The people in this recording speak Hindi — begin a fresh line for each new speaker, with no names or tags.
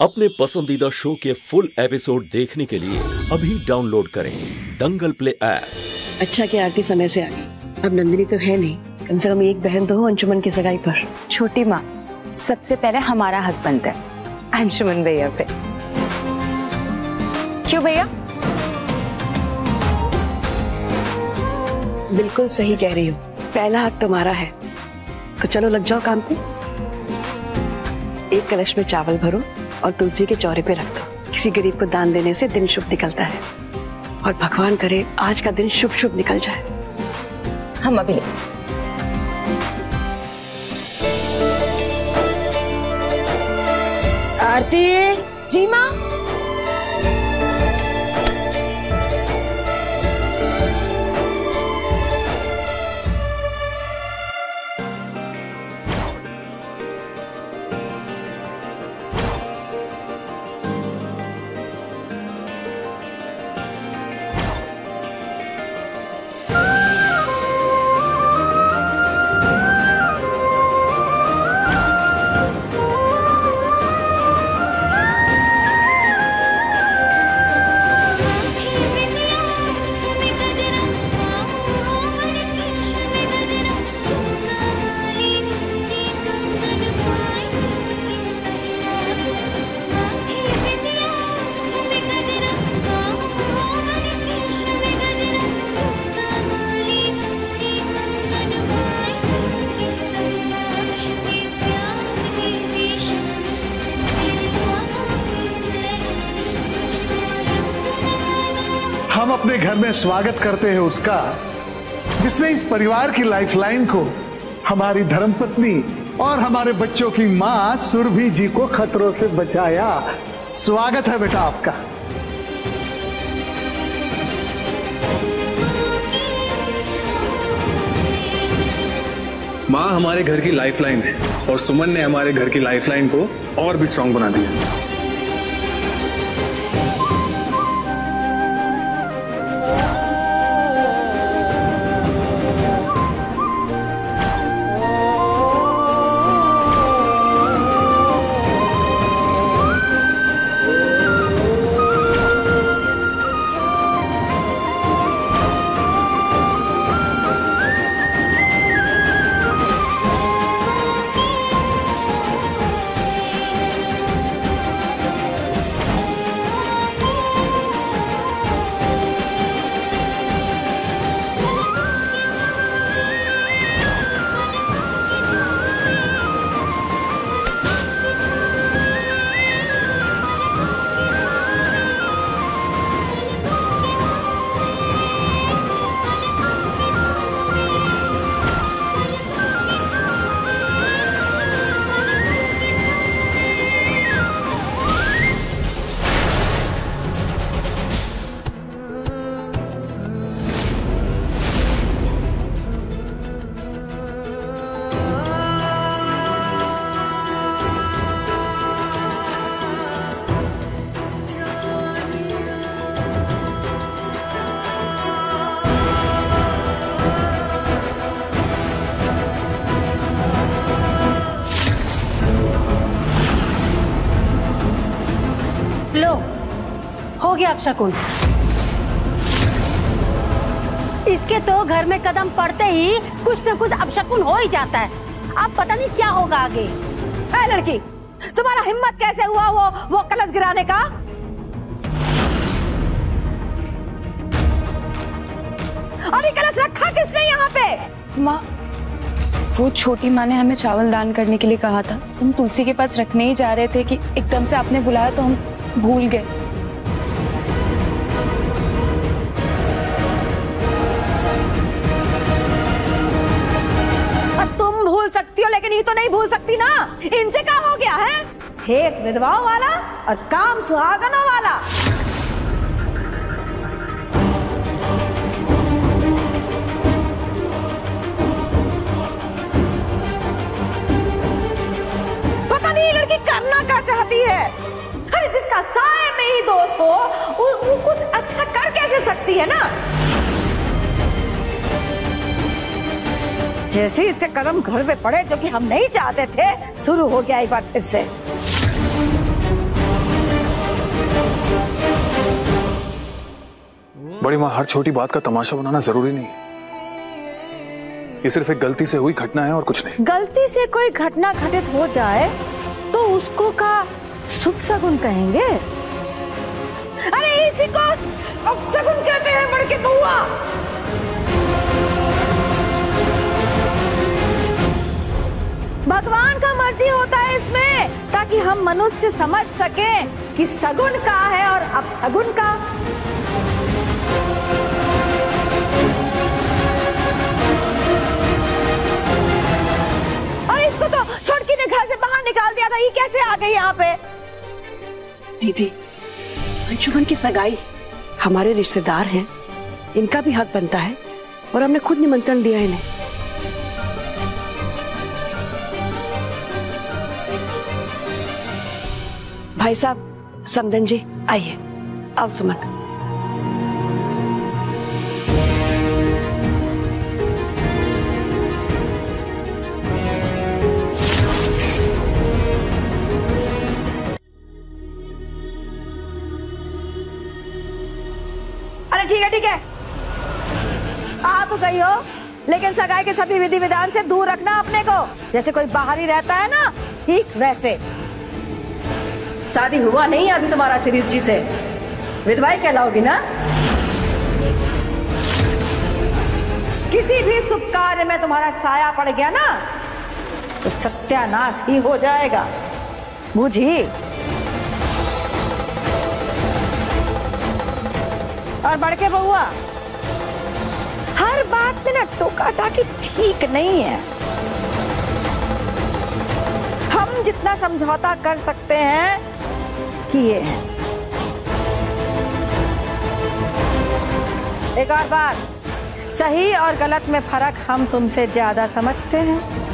अपने पसंदीदा शो के फुल एपिसोड देखने के लिए अभी डाउनलोड करें दंगल प्ले ऐप।
अच्छा कि आरती समय से आ गई। अब नंदिनी तो है नहीं। कम से कम एक बहन तो हो अंशुमन की सगाई पर।
छोटी माँ सबसे पहले हमारा हक बनता है। अंशुमन भैया पे। क्यों भैया?
बिल्कुल सही कह रही हो। पहला हक तुम्हारा है। तो चलो लग जाओ काम पे। एक कलश में चावल भरो। और तुलसी के चौरे पे रख दो। किसी गरीब को दान देने से दिन शुभ निकलता है। और भगवान करे, आज का दिन शुभ शुभ निकल जाए।
हम अभी
आरती?
जी माँ?
अपने घर में स्वागत करते हैं उसका, जिसने इस परिवार की लाइफलाइन को हमारी धर्मपत्नी और हमारे बच्चों की माँ सुरभि जी को खतरों से बचाया। स्वागत है बेटा आपका।
माँ हमारे घर की लाइफलाइन है और सुमन ने हमारे घर की लाइफलाइन को और भी स्ट्रांग बना दिया।
गया इसके तो घर में कदम पड़ते ही कुछ न कुछ अपशकुन हो ही जाता है। अब पता नहीं क्या होगा आगे।
है लड़की तुम्हारा हिम्मत कैसे हुआ वो वो कलश गिराने का? और ये कलश रखा किसने यहाँ पे?
माँ वो छोटी माँ ने हमें चावल दान करने के लिए कहा था। हम तुलसी के पास रखने ही जा रहे थे कि एकदम से आपने बुलाया तो हम भूल गए।
लेकिन ये तो नहीं भूल सकती ना। इनसे क्या हो गया है? विधवाओं वाला और काम सुहागनों वाला। पता नहीं लड़की करना क्या चाहती है? अरे जिसका साय में ही दोष हो वो कुछ अच्छा कर कैसे सकती है ना? जैसे ही इसके कदम घर पे पड़े जो कि हम नहीं चाहते थे शुरू हो गया एक बार फिर से।
बड़ी माँ हर छोटी बात का तमाशा बनाना ज़रूरी नहीं ये सिर्फ़ एक गलती से हुई घटना है और कुछ नहीं।
गलती से कोई घटना घटित हो जाए तो उसको का शुभ सगुन कहेंगे। अरे इसी को अब सगुन कहते हैं बड़के बउआ भगवान का मर्ज़ी होता है इसमें, ताकि हम मनुष्य समझ सके कि सगुन का है और अब सगुन का। और इसको तो छुटकी ने घर से बाहर निकाल दिया था। ये कैसे आ गई यहाँ पे?
दीदी, अंशुमन की सगाई हमारे रिश्तेदार हैं। इनका भी हक बनता है और हमने खुद निमंत्रण दिया इन्हें। भाई साहब, समदन जी, आइए। आओ सुमन।
अरे ठीक है ठीक है। आ तो गई हो, लेकिन सगाई के सभी विधि विधान से दूर रखना अपने को। जैसे कोई बाहर ही रहता है ना, ठीक वैसे।
शादी हुआ नहीं अभी तुम्हारा सीरीज़ जी से। विधवाई कहलाओगी ना?
किसी भी शुभ कार्य में तुम्हारा साया पड़ गया ना तो सत्यानाश ही हो जाएगा। बुझी? और बड़के बउआ हर बात में ना टोका टाकी ठीक नहीं है। हम जितना समझौता कर सकते हैं किए हैं। एक और बात। सही और गलत में फ़र्क हम तुमसे ज़्यादा समझते हैं।